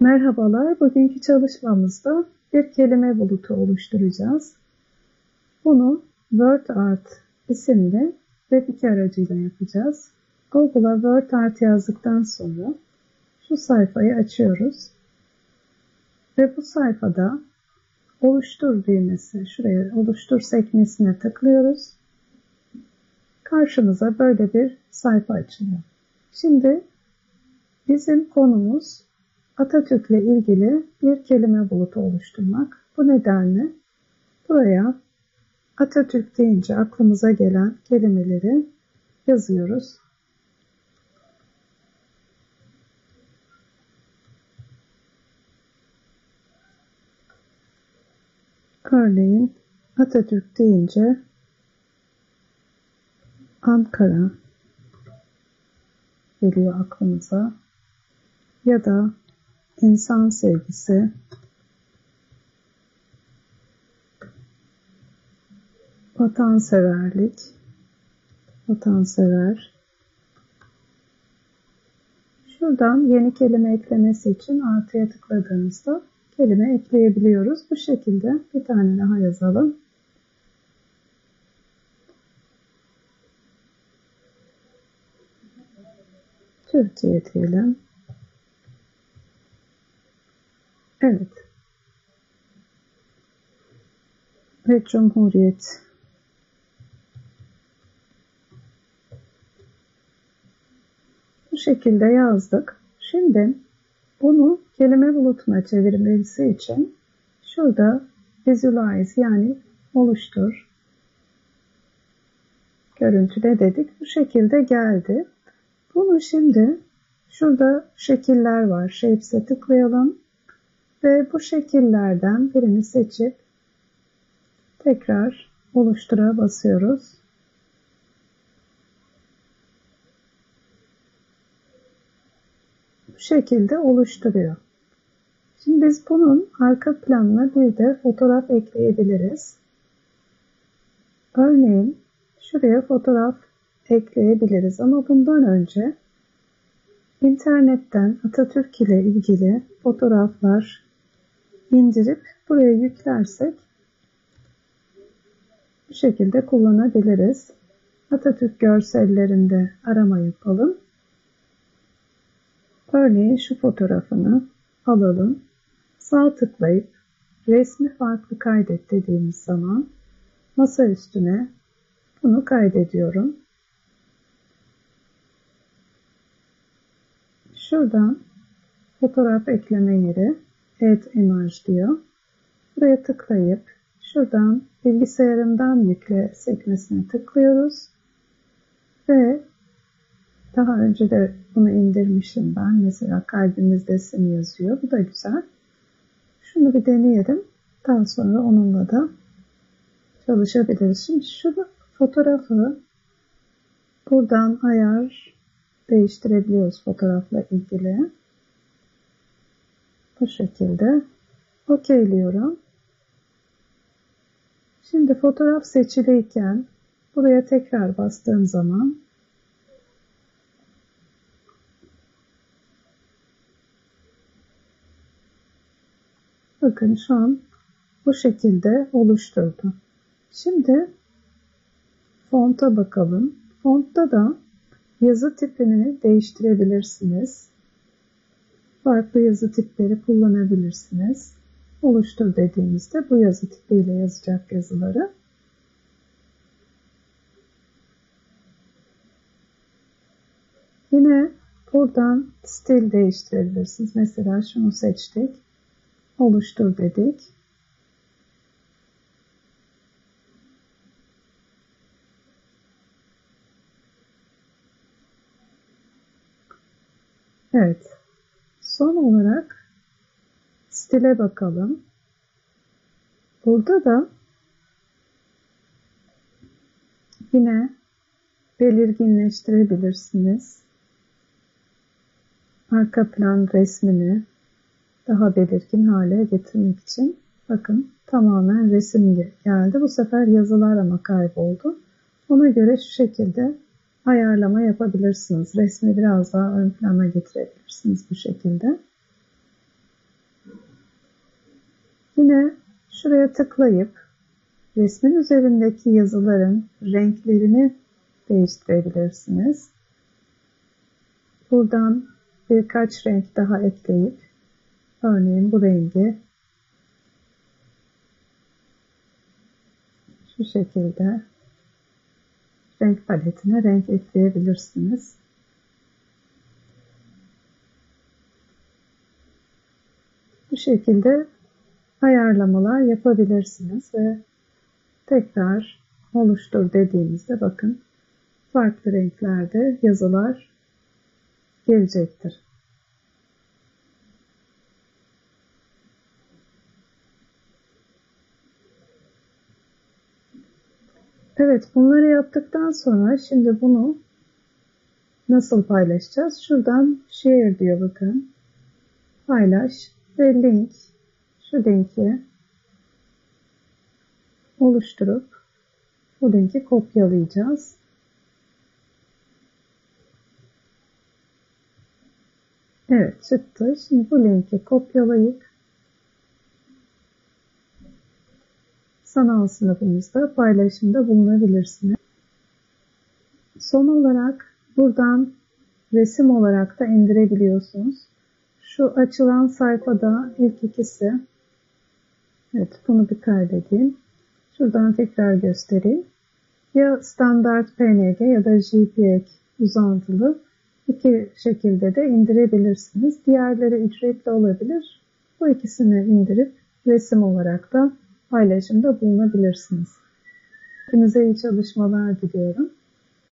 Merhabalar, bugünkü çalışmamızda bir kelime bulutu oluşturacağız. Bunu WordArt isimli 2 aracıyla yapacağız. Google'a WordArt yazdıktan sonra şu sayfayı açıyoruz. Ve bu sayfada oluştur düğmesi, şuraya oluştur sekmesine tıklıyoruz. Karşımıza böyle bir sayfa açılıyor. Şimdi bizim konumuz Atatürk'le ilgili bir kelime bulutu oluşturmak. Bu nedenle buraya Atatürk deyince aklımıza gelen kelimeleri yazıyoruz. Örneğin Atatürk deyince Ankara geliyor aklımıza ya da insan sevgisi, vatanseverlik, vatansever. Şuradan yeni kelime eklemesi için artıya tıkladığınızda kelime ekleyebiliyoruz. Bu şekilde bir tane daha yazalım. Türkiye diyelim. Evet. Ve Cumhuriyet. Bu şekilde yazdık. Şimdi bunu kelime bulutuna çevirmesi için şurada visualize yani oluştur. Görüntüle dedik. Bu şekilde geldi. Bunu şimdi şurada şekiller var. Shapes'e tıklayalım. Ve bu şekillerden birini seçip tekrar oluştura basıyoruz. Bu şekilde oluşturuyor. Şimdi biz bunun arka planına bir de fotoğraf ekleyebiliriz. Örneğin şuraya fotoğraf ekleyebiliriz ama bundan önce internetten Atatürk ile ilgili fotoğraflar indirip buraya yüklersek bu şekilde kullanabiliriz. Atatürk görsellerinde arama yapalım. Örneğin şu fotoğrafını alalım. Sağ tıklayıp resmi farklı kaydet dediğimiz zaman masa üstüne bunu kaydediyorum. Şuradan fotoğraf ekleme yeri Add Image diyor. Buraya tıklayıp şuradan bilgisayarımdan yükle sekmesine tıklıyoruz. Ve daha önce de bunu indirmişim ben. Mesela kalbimiz resim yazıyor. Bu da güzel. Şunu bir deneyelim. Daha sonra onunla da çalışabiliriz. Şimdi şu fotoğrafı buradan ayar değiştirebiliyoruz fotoğrafla ilgili. Bu şekilde okeyliyorum. Şimdi fotoğraf seçiliyken buraya tekrar bastığım zaman bakın şu an bu şekilde oluşturdu. Şimdi fonta bakalım. Fontta da yazı tipini değiştirebilirsiniz farklı yazı tipleri kullanabilirsiniz. Oluştur dediğimizde bu yazı tipiyle yazacak yazıları. Yine buradan stil değiştirebilirsiniz. Mesela şunu seçtik. Oluştur dedik. Evet. Son olarak stile bakalım. Burada da yine belirginleştirebilirsiniz. Arka plan resmini daha belirgin hale getirmek için bakın tamamen resim geldi. Bu sefer yazılar ama kayboldu. Ona göre şu şekilde ayarlama yapabilirsiniz. Resmi biraz daha ön plana getirebilirsiniz bu şekilde. Yine şuraya tıklayıp resmin üzerindeki yazıların renklerini değiştirebilirsiniz. Buradan birkaç renk daha ekleyip örneğin bu rengi şu şekilde renk paletine renk ekleyebilirsiniz. Bu şekilde ayarlamalar yapabilirsiniz ve tekrar oluştur dediğimizde bakın farklı renklerde yazılar gelecektir. Evet bunları yaptıktan sonra şimdi bunu nasıl paylaşacağız? Şuradan share diyor bakın. Paylaş ve link şu linki oluşturup bu linki kopyalayacağız. Evet çıktı. Şimdi bu linki kopyalayıp sanal sınıfımızda paylaşımda bulunabilirsiniz. Son olarak buradan resim olarak da indirebiliyorsunuz. Şu açılan sayfada ilk ikisi. Evet bunu bir kaydedeyim. Şuradan tekrar göstereyim. Ya standart PNG ya da JPEG uzantılı iki şekilde de indirebilirsiniz. Diğerleri ücretli olabilir. Bu ikisini indirip resim olarak da paylaşımda bulunabilirsiniz. Hepinize iyi çalışmalar diliyorum.